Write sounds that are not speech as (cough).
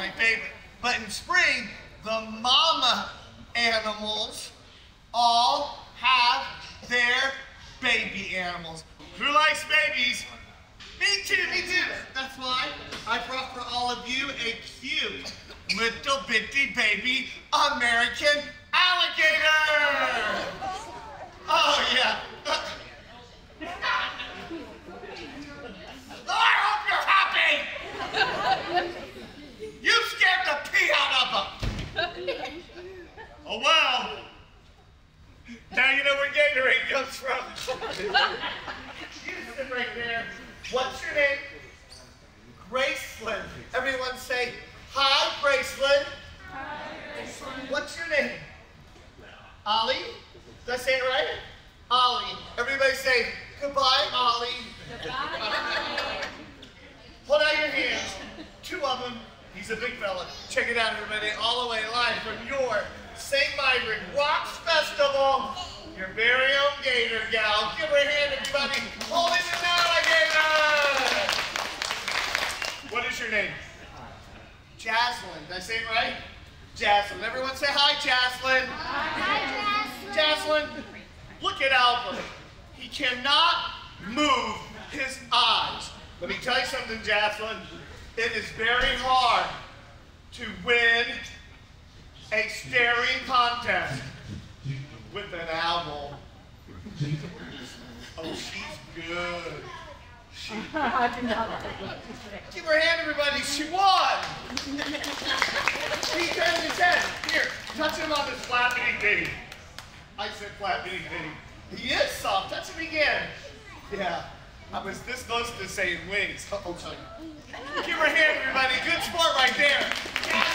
my favorite. But in spring, the mama animals all have their baby animals. Who likes babies? Me too, me too. That's why I brought for all of you a cute little bitty baby American alligator. Oh yeah. I hope you're happy. You scared the pee out of them. Oh wow. Now you know where Gatorade comes from. you sit right there. What's your name? Graceland. Everyone say, hi, Graceland. Hi, Graceland. What's your name? Ollie? Did I say it right? Ollie. Everybody say, goodbye, Ollie. Goodbye, Hold out your hands. Two of them. He's a big fella. Check it out, everybody. All the way live from your St. Meinrad Rocks Festival. Your very own Gator gal. Give her a hand, everybody. Holding an alligator. What is your name? Jaslyn. Did I say it right? Jaslyn. Everyone say hi, Jaslyn. Hi, Jaslyn. Look at Albert. He cannot move his eyes. Let me tell you something, Jaslyn. It is very hard to win a staring contest with an owl. Oh, she's good. She, (laughs) I did not like give her a hand, everybody. She won. He turned his head. Here, touch him on this flat bitty bitty. I said flat bitty bitty. He is soft. Touch him again. Yeah. I was this close to saying wings. Oh, sorry. Give her a hand, everybody. Good sport right there. Cat.